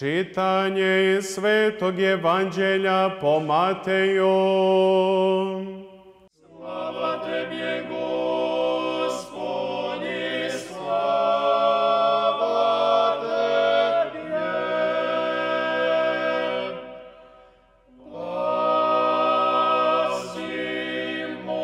Čitanje iz Svetog Evanđelja po Mateju. Slava Tebje, Gospodi, slava Tebje. Pazimo.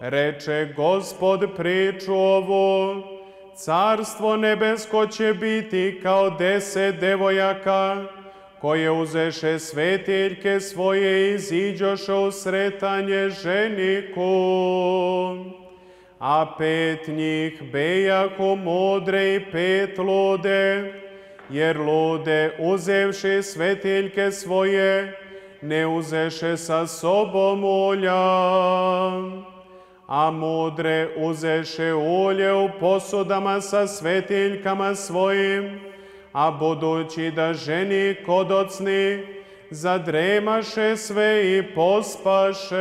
Reče Gospod priču ovu, carstvo nebesko će biti kao deset devojaka, koje uzeše svetiljke svoje i iziđoše u sretanje ženiku. A pet njih bejaku mudre i pet lude, jer lude uzevši svetiljke svoje, ne uzeše sa sobom ulja a mudre uzeše ulje u posudama sa svetiljkama svojim, a budući da ženi kodocni, zadremaše sve i pospaše.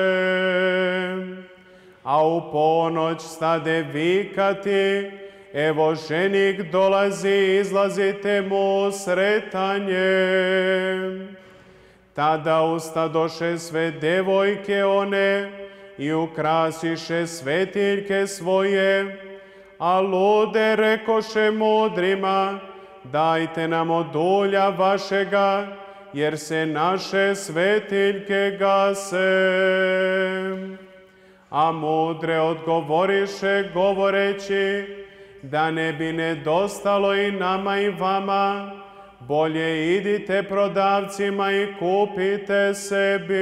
A u ponoć stade vikati, evo ženik dolazi, izlazite mu sretanje. Tada ustadoše sve devojke one, i ukrasiše svetiljke svoje, a lude rekoše mudrima, dajte nam od vašega, jer se naše svetiljke gase. A mudre odgovoriše govoreći, da ne bi nedostalo i nama i vama, bolje idite prodavcima i kupite sebi.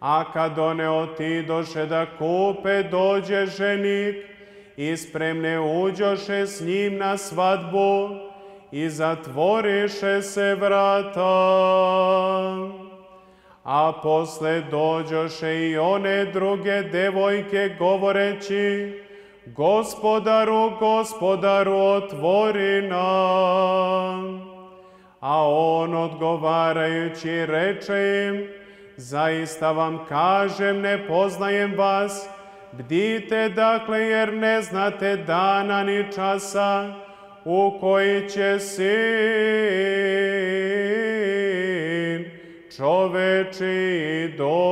A kad one otidoše da kupe, dođe ženik i spremne uđoše s njim na svadbu i zatvoriše se vrata. A posle dođoše i one druge devojke govoreći, Gospodaru, gospodaru, otvori nam. A on odgovarajući reče im, Zaista vam kažem, ne poznajem vas, bdite dakle jer ne znate dana ni časa u koji će sin čoveči doći.